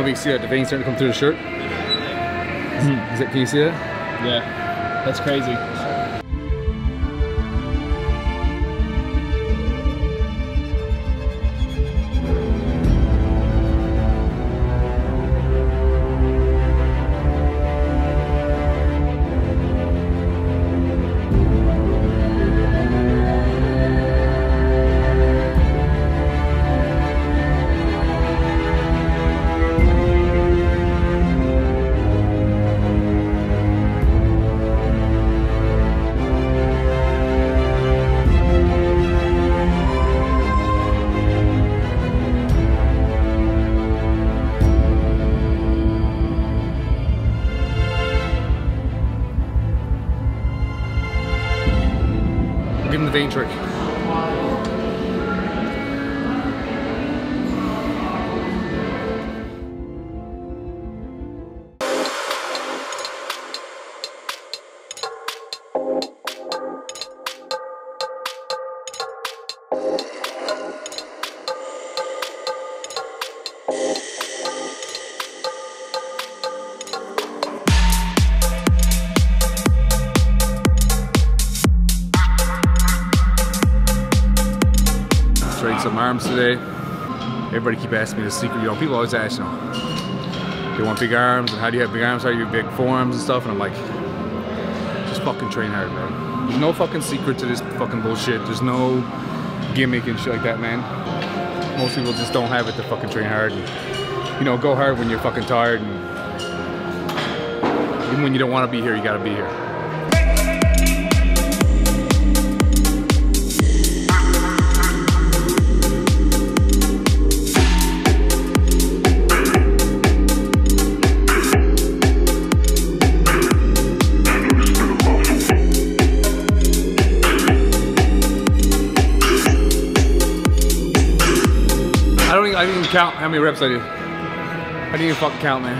if you see that the veins starting to come through the shirt. Is it, can you see that? Yeah, that's crazy. Give arms today. Everybody keep asking me the secret. You know, people always ask, you know, they want big arms and how do you have big arms? How do you have big forearms and stuff? And I'm like, just fucking train hard, man. There's no fucking secret to this fucking bullshit. There's no gimmick and shit like that, man. Most people just don't have it to fucking train hard. And, you know, go hard when you're fucking tired. And even when you don't want to be here, you gotta be here. I don't even, I even count how many reps I did. I didn't even fucking count, man.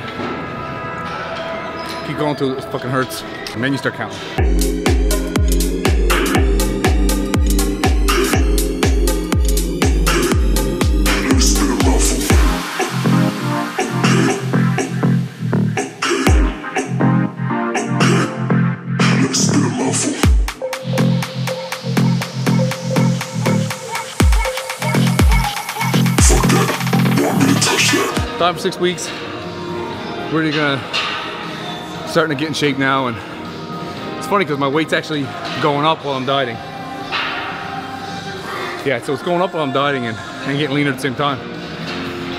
Keep going till it fucking hurts. And then you start counting. Time for six weeks. We're really gonna starting to get in shape now, and it's funny because my weight's actually going up while I'm dieting. Yeah, so it's going up while I'm dieting and, and getting leaner at the same time.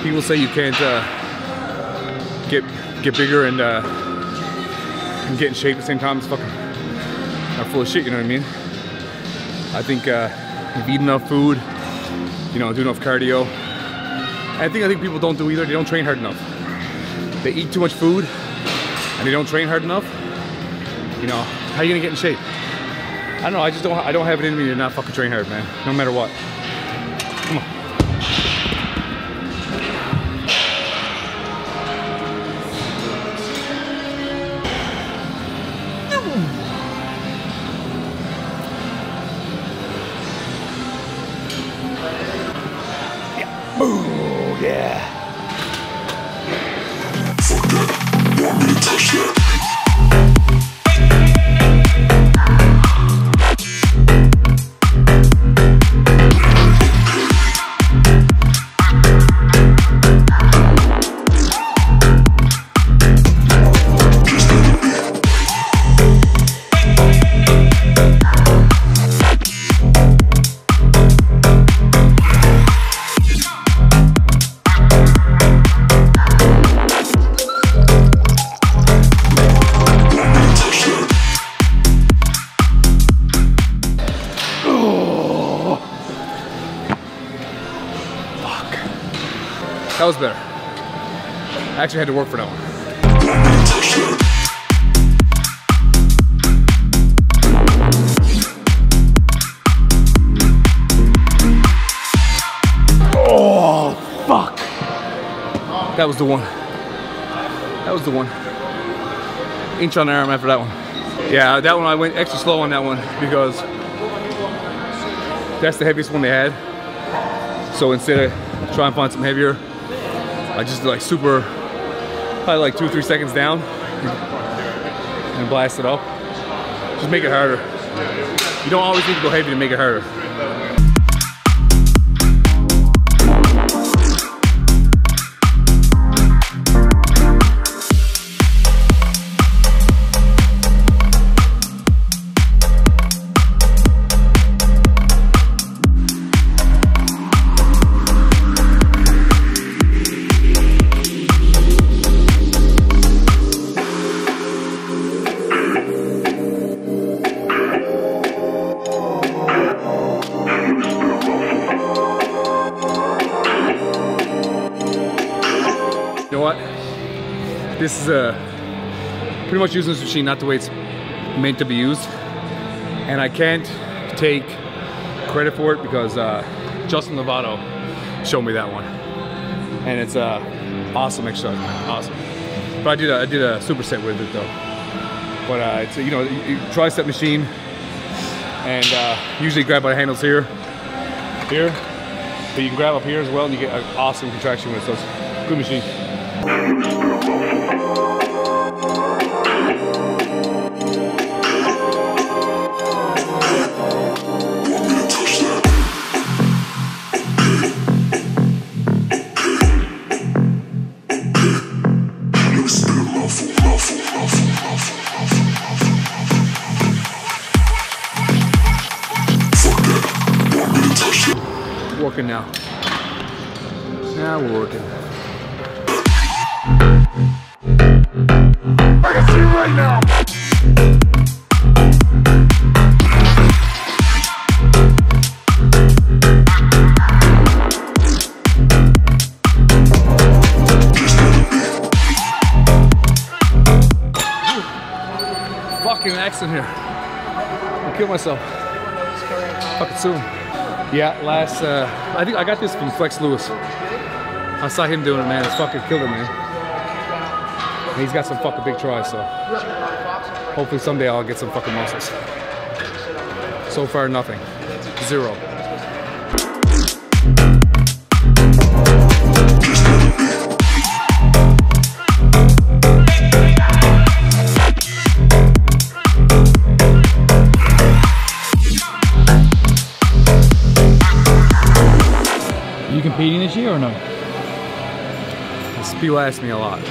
People say you can't uh, get get bigger and, uh, and get in shape at the same time. It's fucking not full of shit. You know what I mean? I think uh, if you eat enough food, you know, do enough cardio. I think I think people don't do either. They don't train hard enough. They eat too much food and they don't train hard enough. You know, how are you gonna get in shape? I don't know. I just don't. I don't have it in me to not fucking train hard, man. No matter what. Come on. That was better. I actually had to work for that one. Oh, fuck. That was the one. That was the one. Inch on the arm after that one. Yeah, that one I went extra slow on that one because that's the heaviest one they had. So instead of trying to find some heavier, I just like super probably like two or three seconds down and blast it up. Just make it harder. You don't always need to go heavy to make it harder. This is a pretty much using this machine not the way it's meant to be used, and I can't take credit for it because uh, Justin Lovato showed me that one, and it's a awesome exercise, awesome. But I did a, I did a superset with it though. But uh, it's a, you know you- tricep machine, and uh, usually grab by the handles here, here, but you can grab up here as well, and you get an awesome contraction with it. So it's good machine. Working now. Now we're working. I can see right now. Fucking accident here. I'll kill myself. Fucking soon. Yeah, last, uh, I think I got this from Flex Lewis. I saw him doing it, man. It's fucking killer, man. And he's got some fucking big tries, so hopefully someday I'll get some fucking muscles. So far, nothing. Zero. You competing this year or no? People ask me a lot.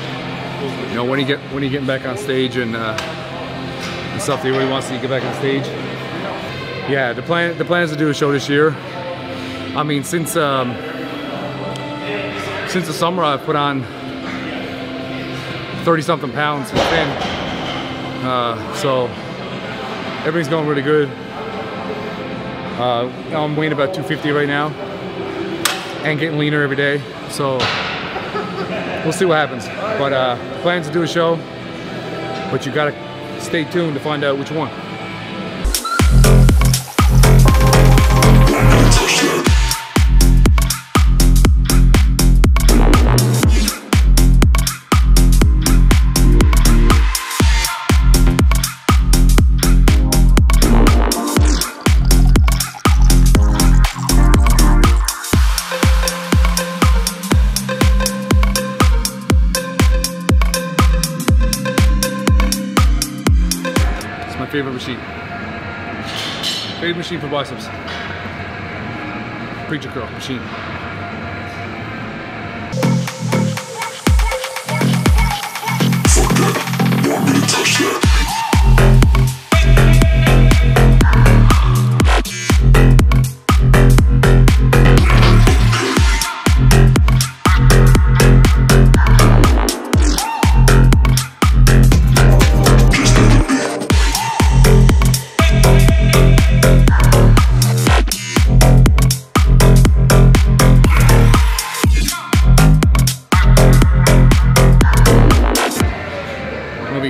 You know, when you get when you getting back on stage and uh, and stuff, really wants to get back on stage. Yeah, the plan the plan is to do a show this year. I mean, since um, since the summer, I've put on thirty something pounds since then. Uh, so everything's going really good. Uh, I'm weighing about 250 right now, and getting leaner every day. So we'll see what happens. But uh, plans to do a show, but you gotta stay tuned to find out which one. Machine. Favorite machine for biceps. Preacher curl machine.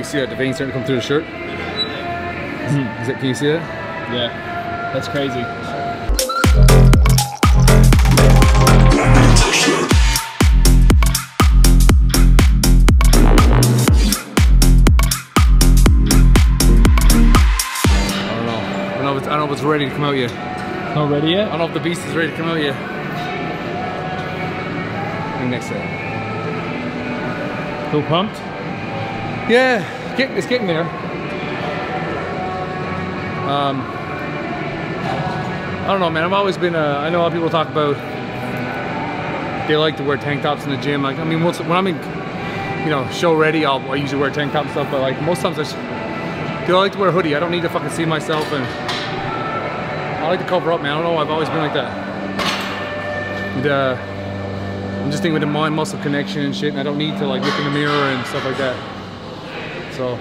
You see that the veins starting to come through the shirt. Hmm. Is it, can you see that? Yeah. That's crazy. I don't know. I don't know if it's, I don't know if it's ready to come out yet. Not ready yet? I don't know if the beast is ready to come out yet. And next set. Feel pumped? Yeah, it's getting there. Um, I don't know, man. I've always been. I know a lot of people talk about they like to wear tank tops in the gym. Like, I mean, most, when I'm in, you know, show ready, I'll I usually wear tank top and stuff. But like most times, I just, I like to wear a hoodie. I don't need to fucking see myself, and I like to cover up, man. I don't know. I've always been like that. And, uh, I'm just thinking with the mind muscle connection and shit, and I don't need to like look in the mirror and stuff like that. So,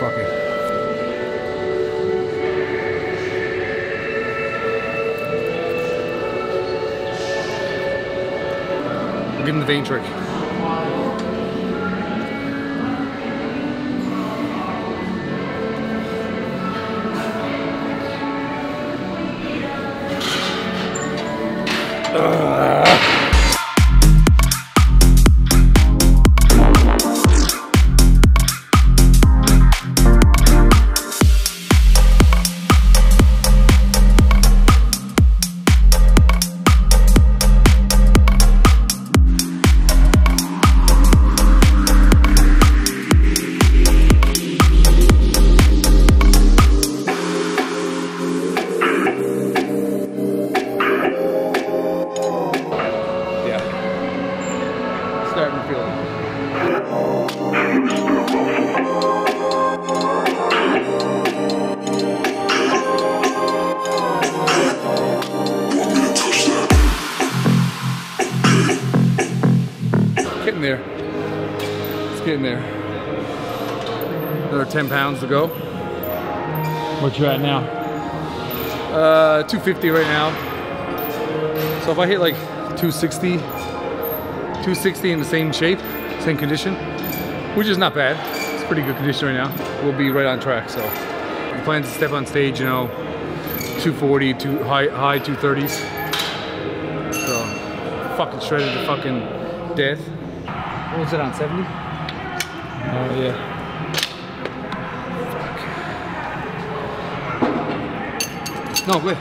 fuck it. Give him the vein trick. There. It's getting there. Another 10 pounds to go. What you at now? Uh, 250 right now. So if I hit like 260, 260 in the same shape, same condition, which is not bad. It's pretty good condition right now. We'll be right on track. So I plan to step on stage, you know, 240, two high high 230s. So fucking shredded to fucking death. What was it on 70? Oh yeah. No, wait.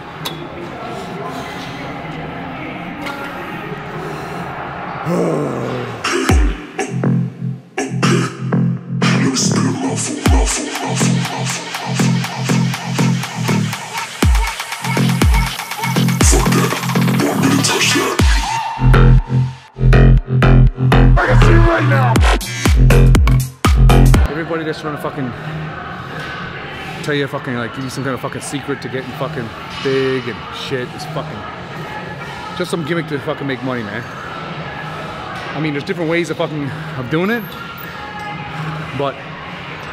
Let Everybody that's trying to fucking tell you fucking like give you some kind of fucking secret to getting fucking big and shit is fucking just some gimmick to fucking make money, man. I mean, there's different ways of fucking of doing it, but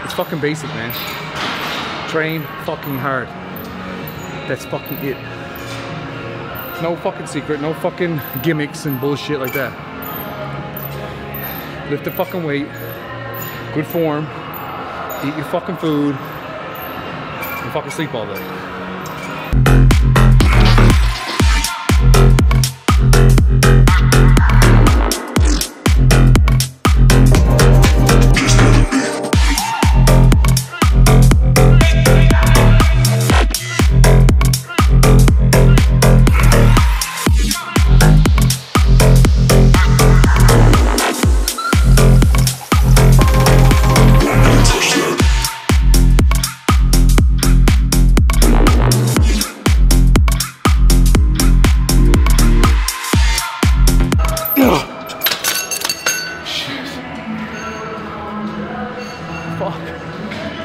it's fucking basic, man. Train fucking hard. That's fucking it. No fucking secret, no fucking gimmicks and bullshit like that. Lift the fucking weight, good form, eat your fucking food, and fucking sleep all day.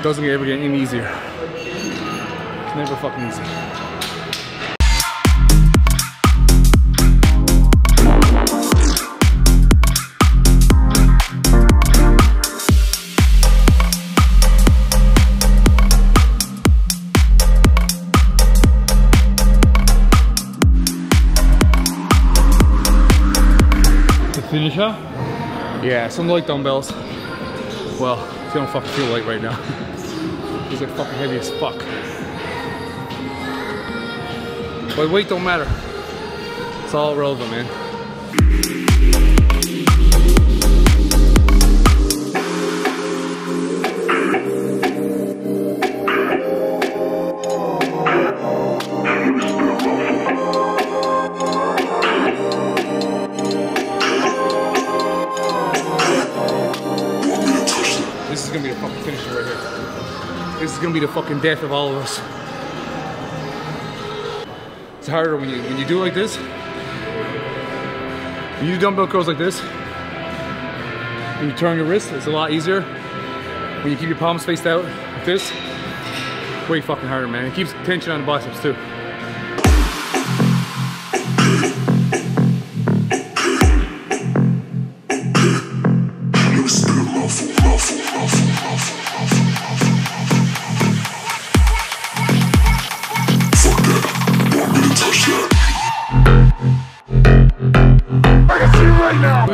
Doesn't ever get any easier. It's never fucking easy. The finisher? Yeah, some light dumbbells. Well, they don't fucking feel light right now. These are fucking heavy as fuck. But weight don't matter. It's all relevant, man. This is gonna be the fucking finisher right here. This is gonna be the fucking death of all of us. It's harder when you when you do like this. When you do dumbbell curls like this, when you turn your wrist, it's a lot easier. When you keep your palms faced out like this, way fucking harder, man. It keeps tension on the biceps too.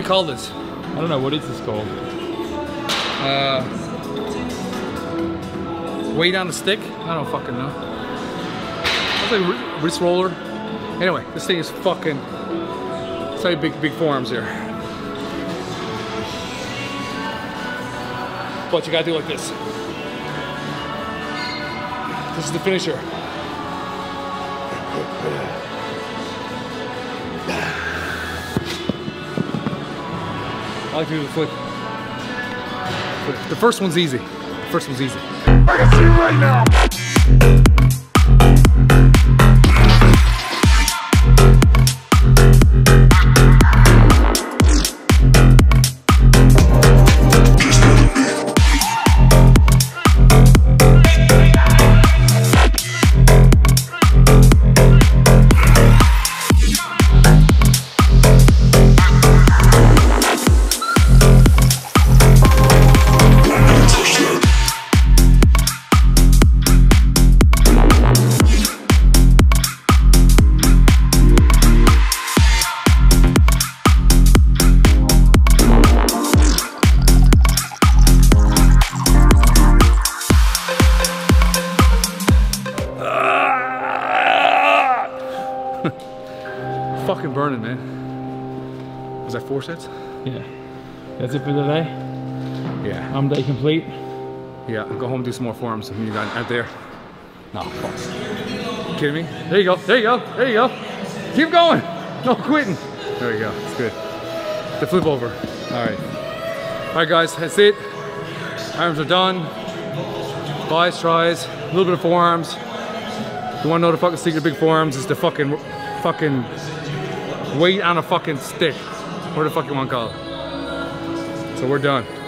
We call this? I don't know what is this called. Uh, weight on the stick? I don't fucking know. It's like wrist roller. Anyway, this thing is fucking. It's like big, big forearms here. But you gotta do like this. This is the finisher. I like to do the flip. The- The first one's easy. The first one's easy. I can see right now. That's it for today. Yeah. I'm day complete. Yeah. Go home and do some more forearms when you got out there. No, fuck. Kidding me? There you go. There you go. There you go. Keep going. No quitting. There you go. It's good. The flip over. All right. All right, guys. That's it. Arms are done. Biceps, tries. A little bit of forearms. You want to know the fucking secret of big forearms is the fucking, fucking weight on a fucking stick. What the fuck you want to call it? So we're done.